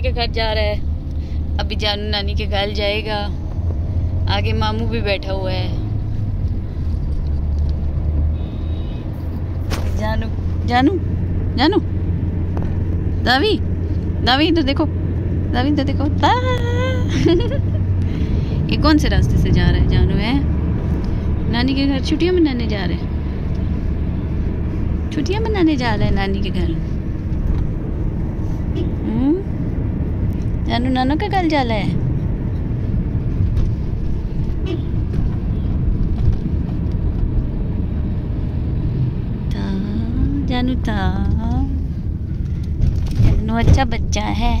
नानी के घर जा रहा है। अभी जानू नानी के घर जाएगा। आगे मामू भी बैठा हुआ है। जानू जानू जानू। दावी दावी इधर देखो। दावी इधर देखो। ये कौन से रास्ते से जा रहा है? जानू है। नानी के घर छुट्टियाँ मनाने जा रहे हैं। छुट्टियाँ मनाने जा रहा है नानी के घर। हम्म? जानू नानो के घर जा रहा है जानू जानू अच्छा बच्चा है।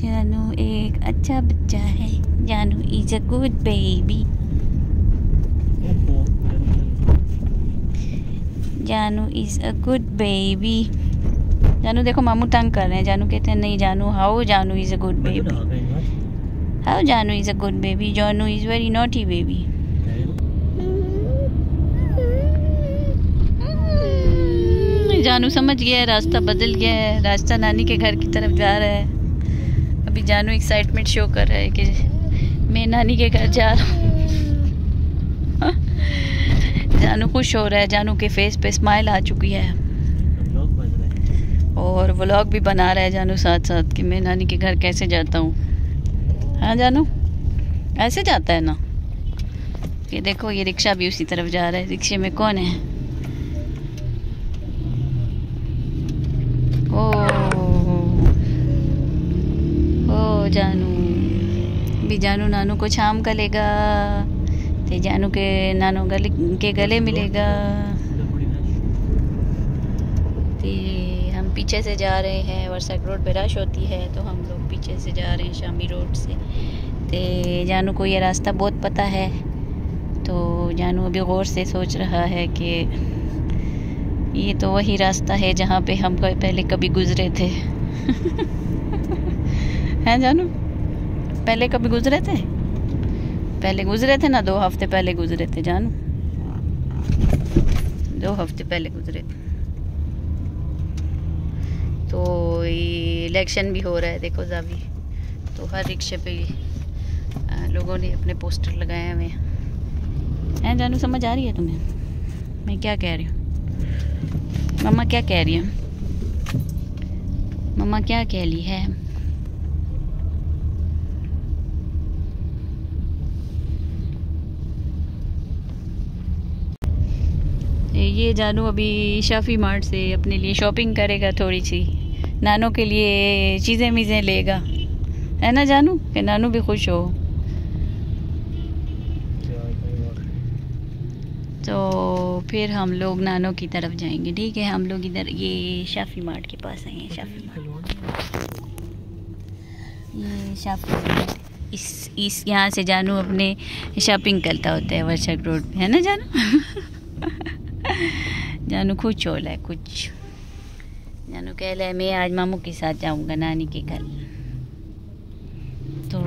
जानू एक अच्छा बच्चा है। Jaanu is a good baby Jaanu is a good baby Jaanu देखो मामू तंग कर रहे हैं। जानू कहते हैं नहीं Jaanu how Jaanu is a good baby how Jaanu is a good baby Jaanu is very naughty baby Jaanu समझ गया है रास्ता बदल गया है। रास्ता नानी के घर की तरफ़ जा रहा है। अभी जानू एक्साइटमेंट शो कर रहा है कि मैं नानी के घर जा रहा हूँ। जानू खुश हो रहा है। जानू के फेस पे स्माइल आ चुकी है। और व्लॉग भी बना रहा है जानू साथ साथ कि मैं नानी के घर कैसे जाता हूँ। हाँ जानू? ऐसे जाता है ना? ये देखो, ये रिक्शा भी उसी तरफ़ जा रहा है। रिक्शे में कौन है? ओ ओ जानू। भी जानू नानू को शाम का लेगा। ते जानू के नानू गले, के गले मिलेगा ते हम पीछे से जा रहे हैं वर्षक रोड पे रश होती है तो हम लोग पीछे से जा रहे हैं शामी रोड से। ते जानू को ये रास्ता बहुत पता है तो जानू अभी गौर से सोच रहा है कि ये तो वही रास्ता है जहाँ पे हम पहले कभी गुजरे थे। हैं जानू? पहले कभी गुजरे थे? पहले गुजरे थे ना, दो हफ़्ते पहले गुजरे थे जानू। दो हफ़्ते पहले गुजरे थे। तो ये इलेक्शन भी हो रहा है, देखो जावी तो हर रिक्शे पे लोगों ने अपने पोस्टर लगाए हुए हैं। हैं जानू, समझ आ रही है तुम्हें? मैं क्या कह रही हूँ? मम्मा क्या कह रही है? मम्मा क्या कह ली है? ये जानू अभी शाफी मार्ट से अपने लिए शॉपिंग करेगा थोड़ी सी। नानू के लिए चीज़ें मीज़ें लेगा। है ना जानू? कि नानू भी खुश हो। तो फिर हम लोग नानों की तरफ़ जाएँगे, ठीक है? हम लोग इधर, ये शाफी मार्ट के पास आए हैं शाफी मार्ट। ये शाफी मार्ट, इस इस, यहाँ से जानू अपने शॉपिंग करता होता है, वर्षक रोड। पे है ना जानू? जानू खुश हो रहा है कुछ जानू कह रहा है, मैं आज मामू के साथ जाऊँगा, नानी के घर। तो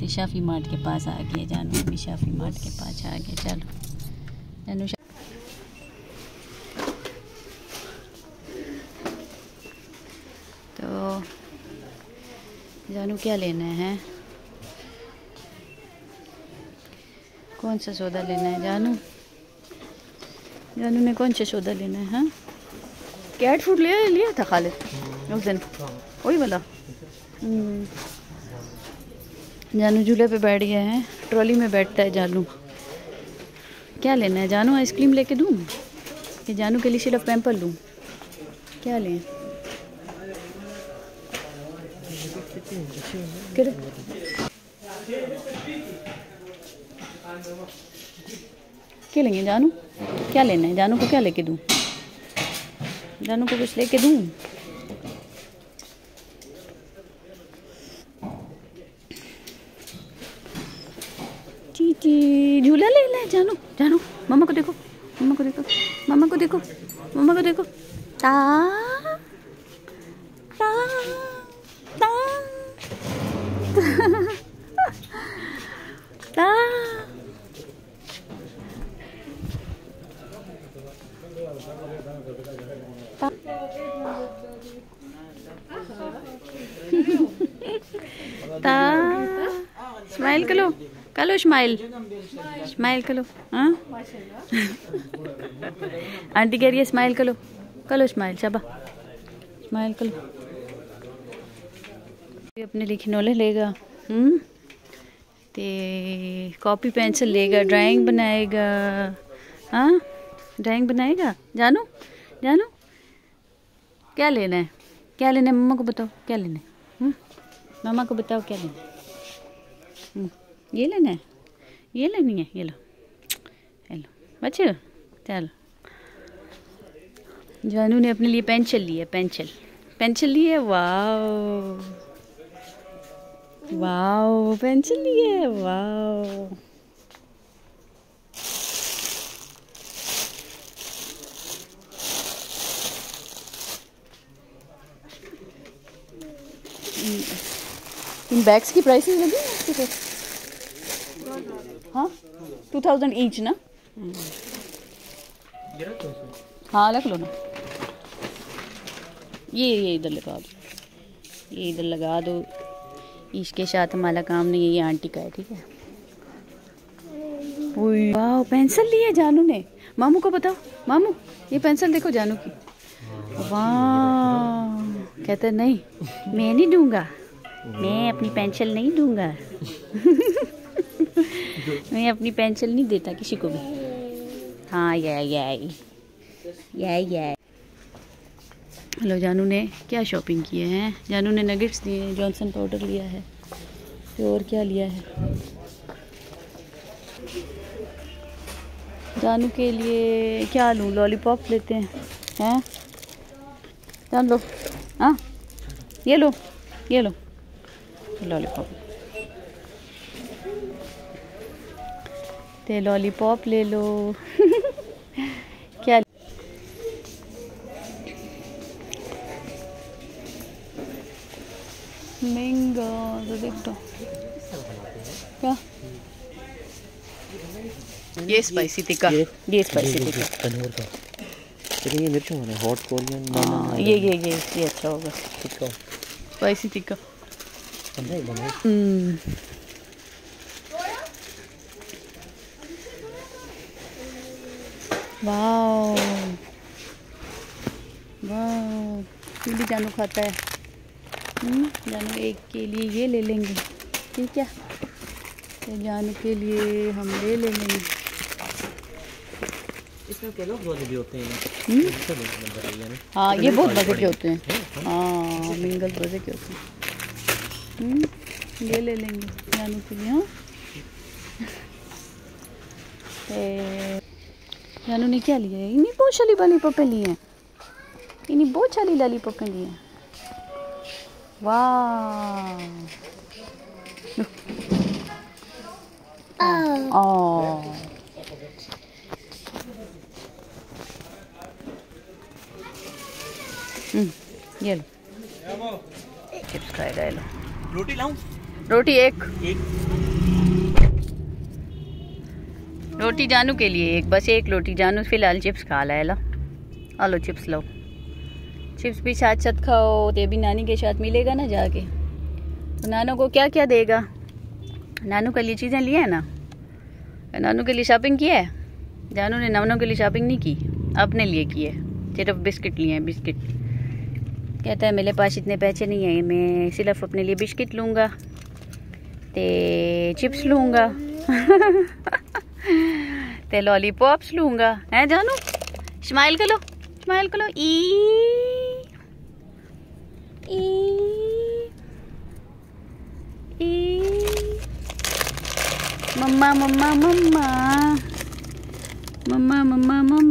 तो शाफी मार्ट के पास आ गया, जानू अभी शाफी मार्ट के पास आ गया। चलो जानू तो जानू क्या लेना है? कौन सा सौदा लेना है, जानू? जानू ने कौन सा सौदा लेना है हाँ? कैट फ़ूड लिया लिया था खालिद उस दिन। वही वाला। हम्म। जानू झूले पे बैठ गया है। ट्रॉली में बैठता है जानू क्या लेना है? जानू आइसक्रीम लेके दूँ? कि जानू के लिए सिर्फ़ पैम्पर लूँ? क्या लें? क्या लेंगे जानू? क्या लेना है? जानू को क्या लेके दूँ? जानू को कुछ लेके दूँ? झूला ले ले, जानू जानू। मम्मा को देखो मम्मा को देखो मम्मा को देखो मम्मा को देखो। ता ता ता ता ता स्माइल करो कलो स्माइल स्माइल करो हाँ? आंटी कह रही है स्माइल करो कलो स्माइल शाबा स्माइल करो अपने लिए खिनौले लेगा। हम्म? ते कॉपी पेंसिल लेगा ड्राइंग बनाएगा। हाँ? ड्राइंग बनाएगा? जानू? जानू? क्या लेना है? क्या लेना है? मम्मा को बताओ, क्या लेना है? हम्म? मामा को बताओ, क्या लेना है? ये लेना है ये लेनी है ये लो ये लो, बच्चे, चलो। जानू ने अपने लिए पेंसिल ली है, पेंसिल पेंसिल ली है, वाओ वाओ, पेंसिल ली है, वाओ। इन बैग्स की प्राइसेस लगी? आपके पास हाँ? टू थाउज़ेंड ईच ना? हाँ रख लो ना। ये ये इधर लगा दो। ये इधर लगा दो। इसके साथ हमारा काम नहीं है ये आंटी का है ठीक है? वाह पेंसिल ली है जानू ने। मामू को बताओ। मामू ये पेंसिल देखो जानू की। वाह कहते नहीं मैं नहीं दूँगा। मैं अपनी पेंसिल नहीं दूँगा। मैं अपनी पेंसिल नहीं देता किसी को भी। हाँ ये ये ये ये हेलो जानू ने क्या शॉपिंग किए हैं? जानू ने नगेट्स दिए हैं जॉनसन पाउडर लिया है। फिर और क्या लिया है? जानू के लिए क्या लूँ? लॉलीपॉप लेते हैं हैं? जान लो। हाँ ये लो ये लो। लॉलीपॉप ते लॉलीपॉप ले लो। क्या महँगा तो देख दो क्या? ये स्पाइसी टिक्का ये स्पाइसी टिक्का तनूर का। ये मिर्च होना हॉट कोरियन हाँ ये ये ये ये अच्छा होगा। Tikka spicy tikka hmm wow wow ये भी जानू खाता है। हम्म, जानू एक के लिए ये ले लेंगे। ठीक है? तो जानू के लिए हम ले ले लेंगे। इसमें क्या लोग भी होते हैं? हम्म, है हाँ ये बहुत मज़े के होते हैं। हाँ? मिंगल मज़े के होते हैं। ये ले लेंगे जानू के लिए हाँ। जानू ने क्या लिया? है इन्हीं बहुत सारी लॉलीपॉपें लिए हैं। इन्हीं बहुत सारी लॉलीपॉपें लिए हैं। वाह। ओ। हम्म, ये लो। चिप्स खाएगा ये लो। रोटी लाऊं? रोटी एक। एक। रोटी जानू के लिए एक बस एक रोटी जानू फ़िलहाल चिप्स खा ला लो आ लो चिप्स लो चिप्स भी साथ साथ खाओ तो भी नानी के साथ मिलेगा ना जाके। तो नानू को क्या क्या देगा? नानू के लिए चीज़ें लिए है ना? नानू के लिए शॉपिंग की है? जानू ने नानू के लिए शॉपिंग नहीं की अपने लिए की है। सिर्फ़ बिस्किट लिए हैं बिस्किट। कहता है, मेरे पास इतने पैसे नहीं है, मैं सिर्फ़ अपने लिए बिस्किट लूँगा ते चिप्स लूँगा। ते लॉलीपॉप्स लूँगा। हैं जानू? स्माइल करो स्माइल करो ई। ई। मम्मा मम्मा मम्मा। मम्मा मम्मा मम्मा।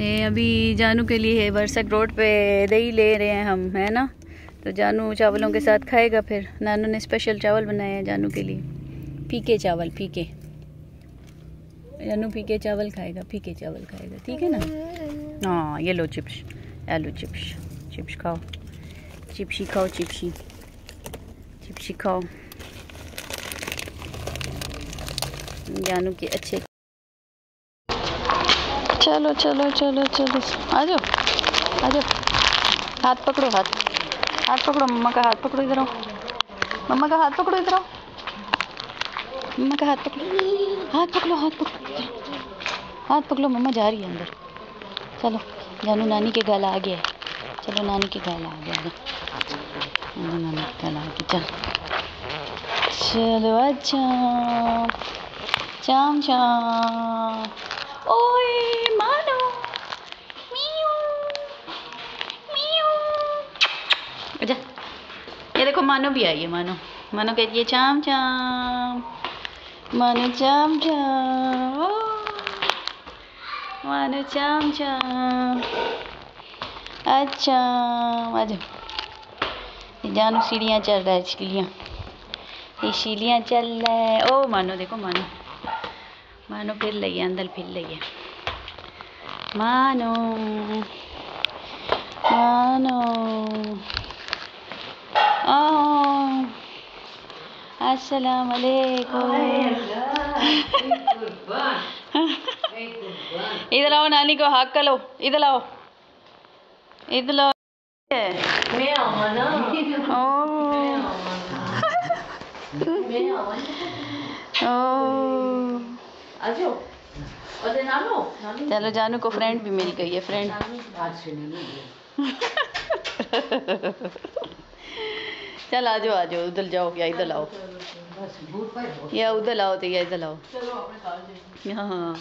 ते अभी जानू के लिए वर्षक रोड पे दही ले रहे हैं हम, है ना? तो जानू चावलों के साथ खाएगा फिर। नानू ने स्पेशल चावल बनाए हैं जानू के लिए। फीके चावल फीके जानू फीके चावल खाएगा फीके चावल खाएगा, ठीक है ना? हाँ ये लो चिप्स आलू चिप्स। चिप्स खाओ। चिप्सी खाओ, चिप्सी। चिप्सी खाओ। जानू के अच्छे चलो चलो चलो चलो। आ जाओ आ जाओ हाथ पकड़ो, हाथ। हाथ पकड़ो, मम्मा का हाथ पकड़ो इधर आओ। मम्मा का हाथ पकड़ो इधर आओ। मम्मा का हाथ पकड़ो। हाथ पकड़ो हाथ पकड़ो। हाथ पकड़ो, मम्मा जा रही है अंदर। चलो, जानू नानी के घर आ गया है। चलो, नानी के घर आ गया है। नानी के घर आ गया चलो अच्छा। चाम चाम। मियाऊ मियाऊ जा ये देखो, मानो भी आई है, मानो। मानो कहती है, चाम चाम। मानो चाम चाम। ओ, मानो चाम चाम। अच्छा आ जाओ जानू सीढ़ियाँ चल रहा है सीढ़ियाँ ये सीढ़ियाँ चल रहा है। ओ, मानो, देखो, मानो। मानो फिर है अंदर फिर रही मानो मानो। अस्सलाम वालेकुम इधर आओ नानी को हाथ कर लो। इधर आओ। इधर आओ मैं ना। ओ। मैं ओ। चलो जानू को फ्रेंड भी मिल गई है फ्रेंड चल आ जाओ आ जाओ। उधर जाओ या इधर हो। या उधर लाओ तो या इधर लाओ। चलो अपने हाँ।